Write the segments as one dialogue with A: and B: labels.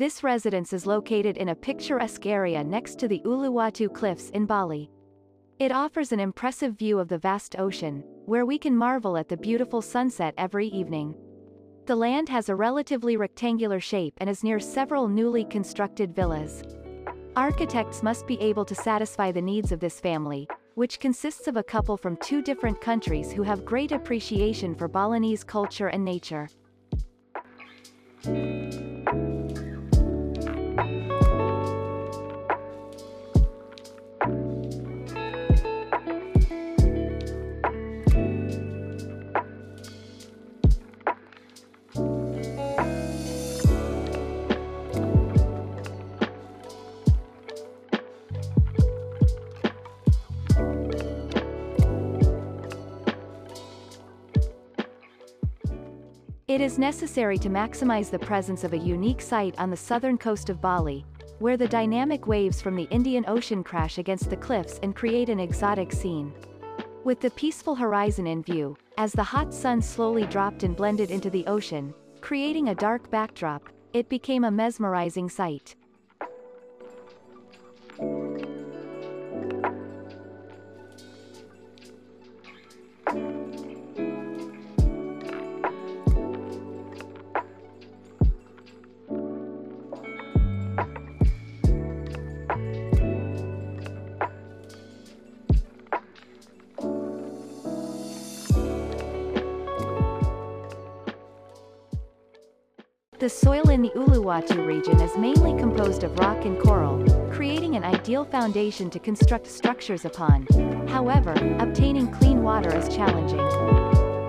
A: This residence is located in a picturesque area next to the Uluwatu Cliffs in Bali. It offers an impressive view of the vast ocean, where we can marvel at the beautiful sunset every evening. The land has a relatively rectangular shape and is near several newly constructed villas. Architects must be able to satisfy the needs of this family, which consists of a couple from two different countries who have great appreciation for Balinese culture and nature. It is necessary to maximize the presence of a unique site on the southern coast of Bali, where the dynamic waves from the Indian Ocean crash against the cliffs and create an exotic scene. With the peaceful horizon in view, as the hot sun slowly dropped and blended into the ocean, creating a dark backdrop, it became a mesmerizing sight. The soil in the Uluwatu region is mainly composed of rock and coral, creating an ideal foundation to construct structures upon. However, obtaining clean water is challenging.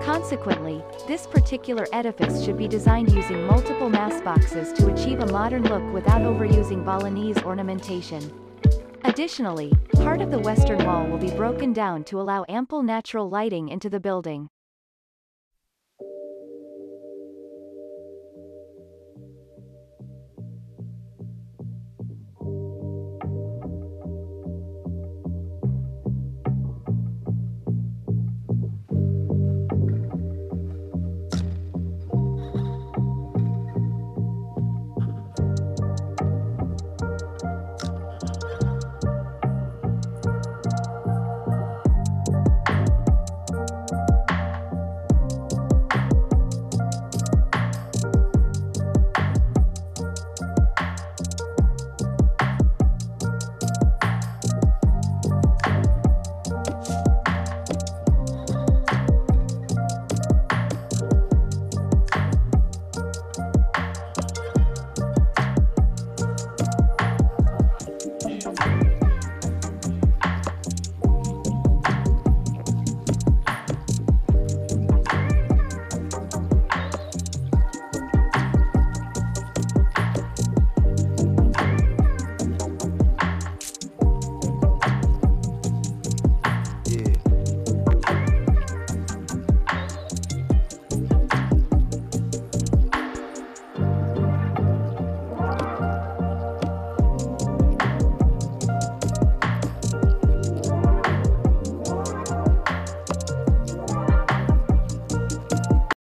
A: Consequently, this particular edifice should be designed using multiple mass boxes to achieve a modern look without overusing Balinese ornamentation. Additionally, part of the western wall will be broken down to allow ample natural lighting into the building.